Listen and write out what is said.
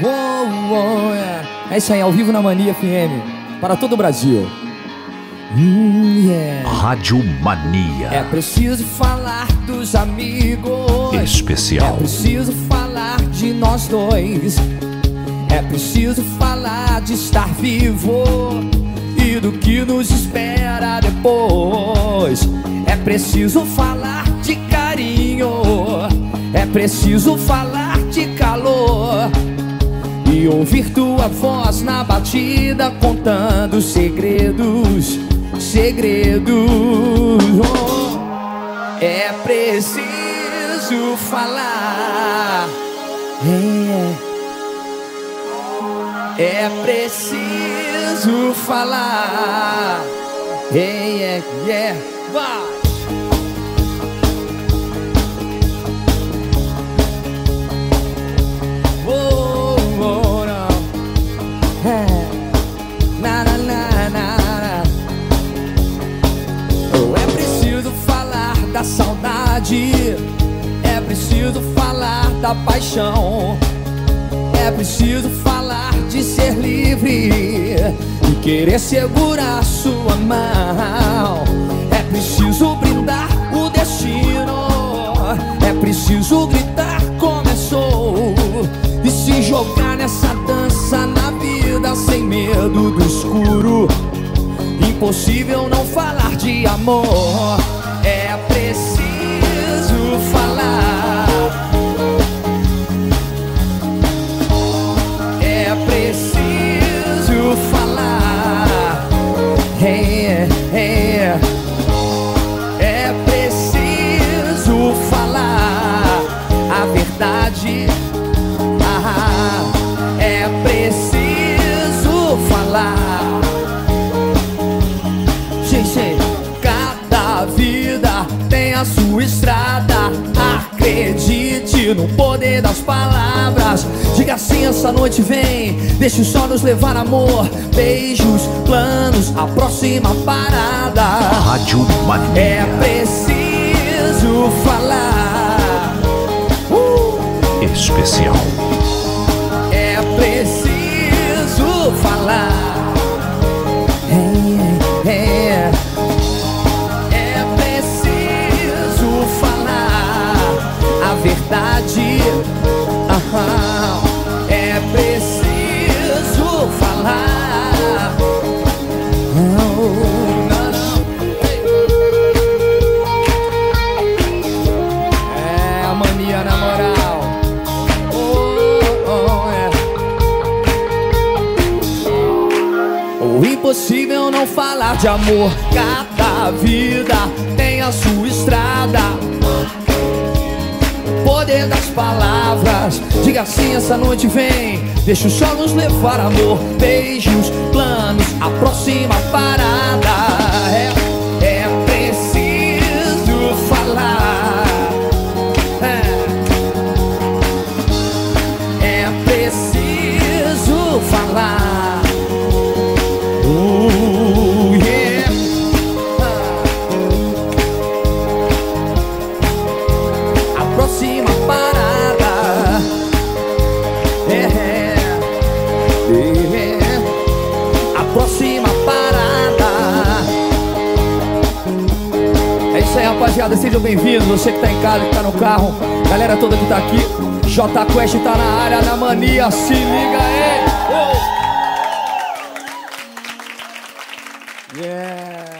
Oh, oh, é. é isso aí, ao vivo na Mania FM, para todo o Brasil. Hum, yeah. Rádio Mania. É preciso falar dos amigos. Especial. É preciso falar de nós dois. É preciso falar de estar vivo e do que nos espera depois. É preciso falar de carinho. É preciso falar. E ouvir tua voz na batida contando segredos, segredos. Oh, é preciso falar. É, é preciso falar. Yeah, yeah, yeah. Vai. Paixão. É preciso falar de ser livre e querer segurar sua mão. É preciso brindar o destino. É preciso gritar começou e se jogar nessa dança na vida sem medo do escuro. Impossível não falar de amor. É falar. Gente, cada vida tem a sua estrada. Acredite no poder das palavras. Diga assim essa noite vem. Deixe o sol nos levar amor. Beijos, planos, a próxima parada. Rádio Mania. É preciso falar. Uh! Especial. Impossível não falar de amor. Cada vida tem a sua estrada. Poder das palavras. Diga assim essa noite vem. Deixa o sol nos levar amor. Beijos, planos, a próxima parada. É rapaziada. Sejam bem-vindos. Você que tá em casa, que tá no carro, galera toda que tá aqui. J Quest tá na área, na mania. Se liga aí. Yeah.